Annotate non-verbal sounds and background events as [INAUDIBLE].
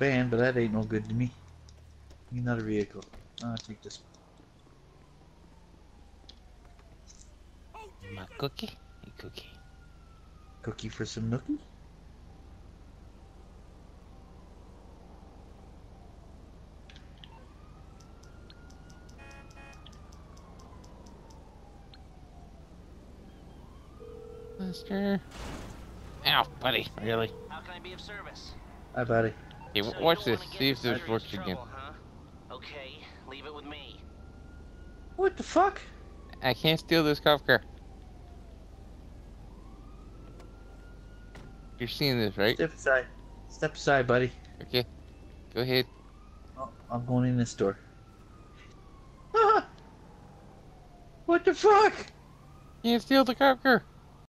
van, but that ain't no good to me. Need Another vehicle. I'll take this. one. My cookie? A cookie. Cookie for some nookie? Mister. Ow, buddy. Really? How can I be of service? Hi, buddy. Hey, So watch this. wanna get See if this serious works again. Huh? Okay, leave it with me. What the fuck? I can't steal this cop car. You're seeing this, right? Step aside. Step aside, buddy. Okay. Go ahead. Oh, I'm going in this door. Ah! [LAUGHS] What the fuck? Can't steal the cop car.